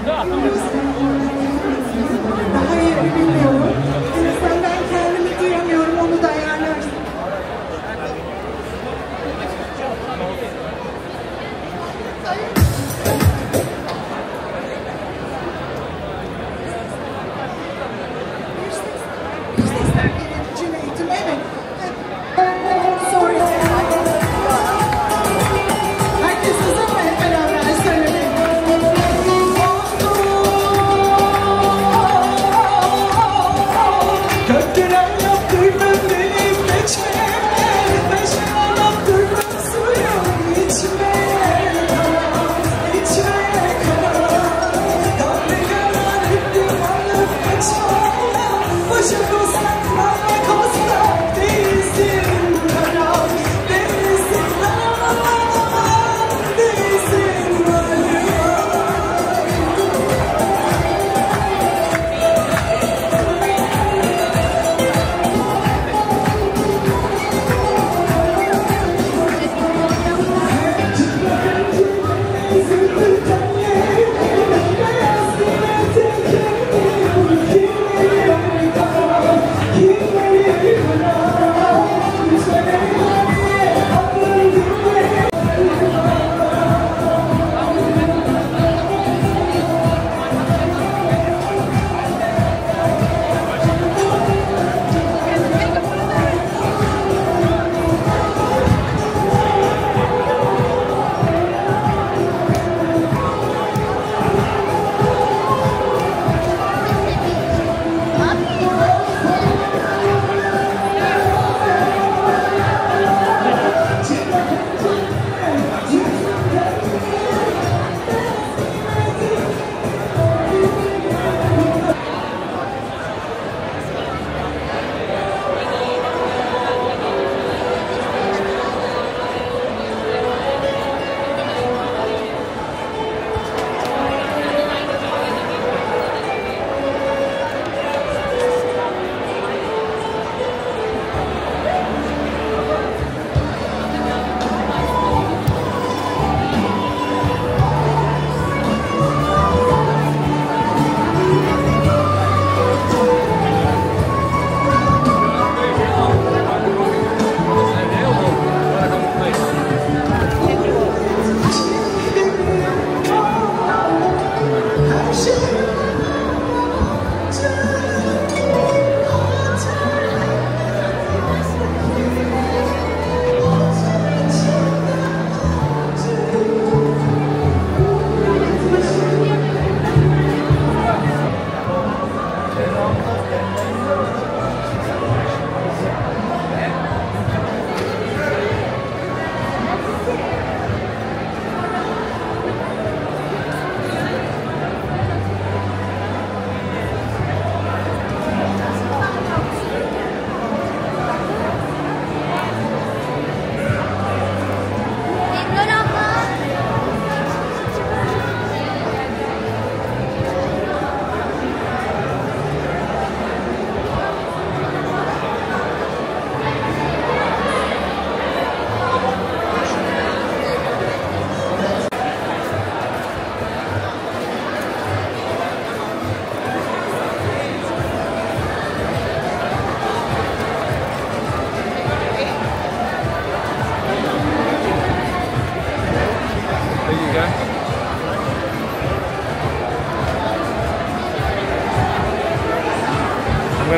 да. Мои любимые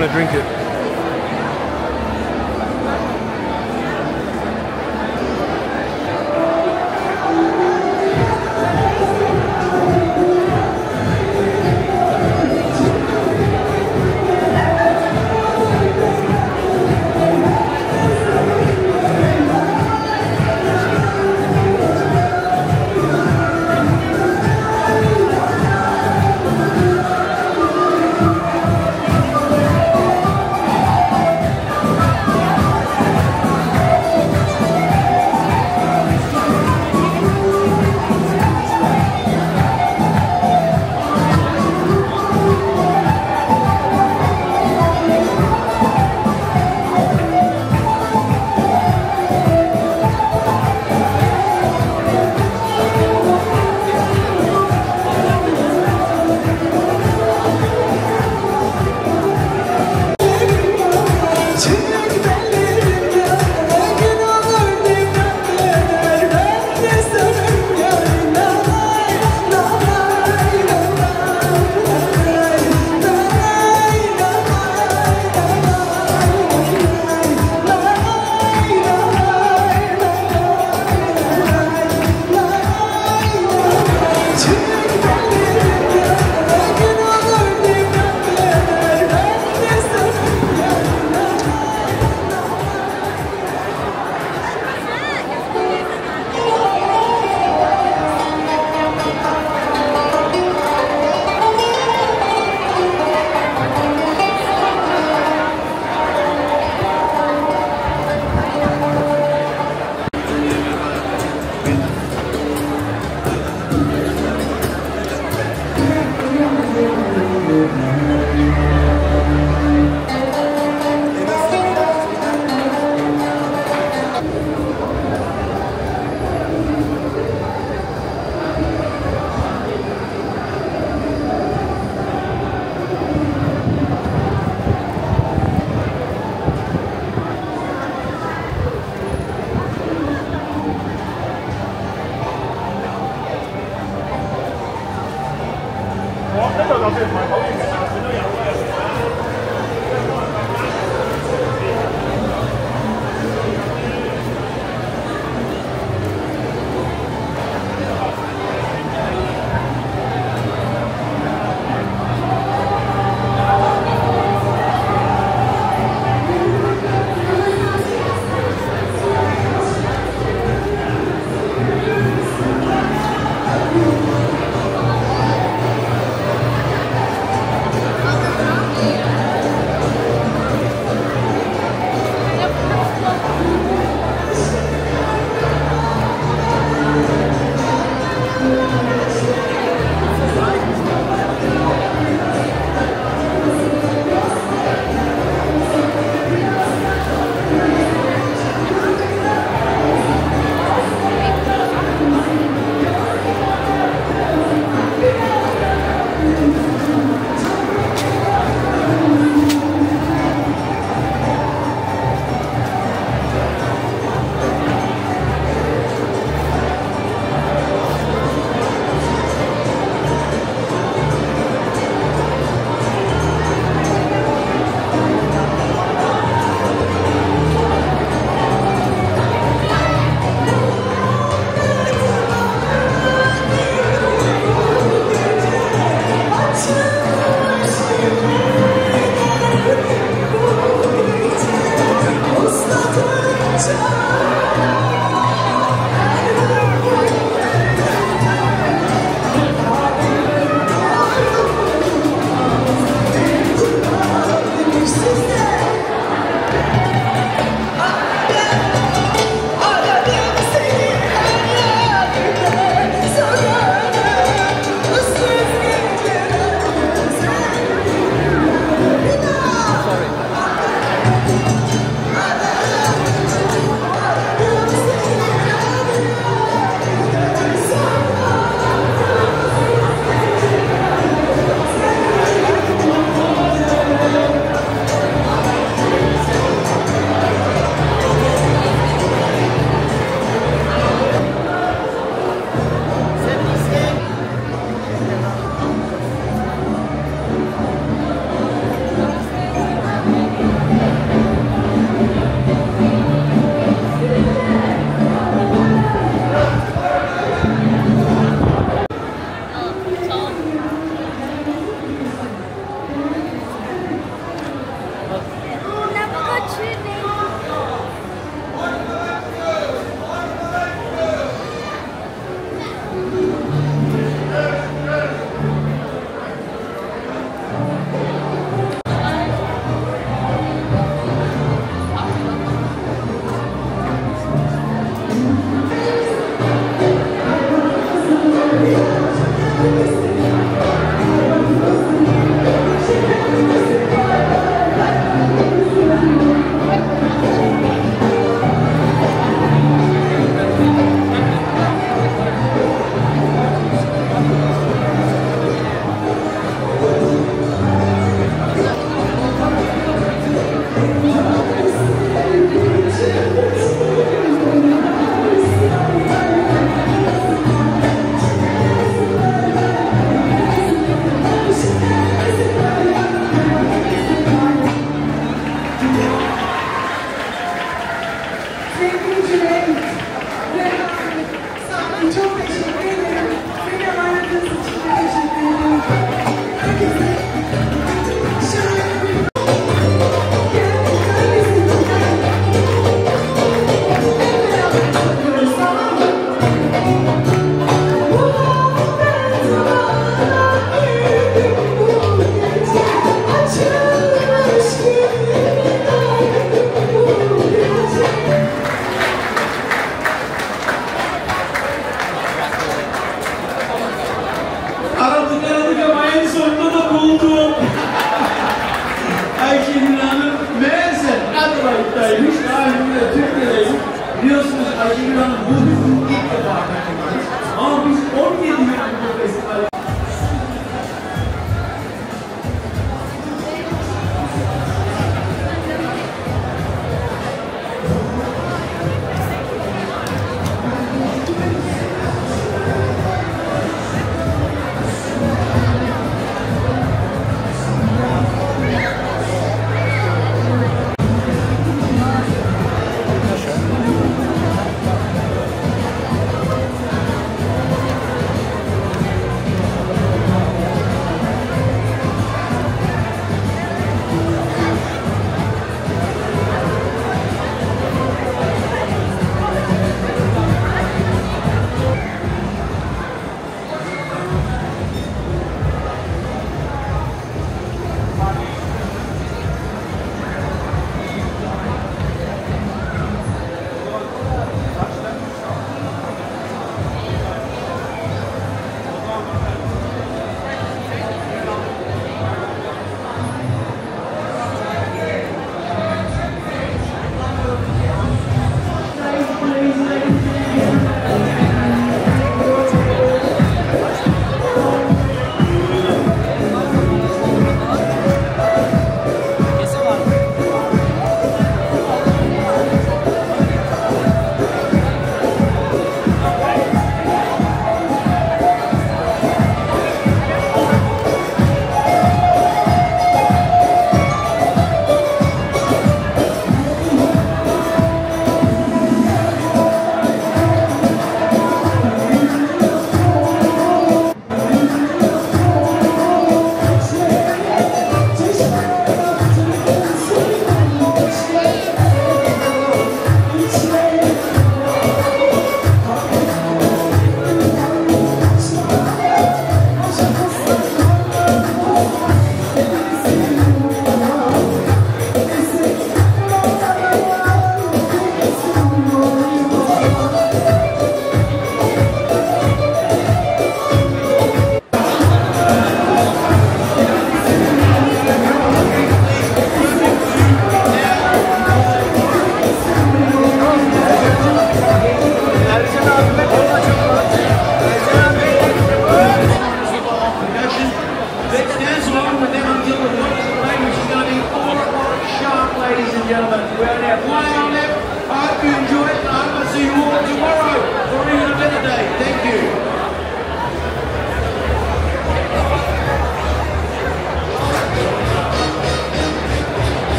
I'm gonna drink it.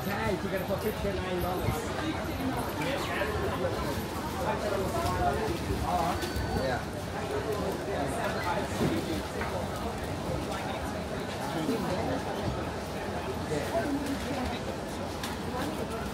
times eight, you get for $59. Yeah. yeah.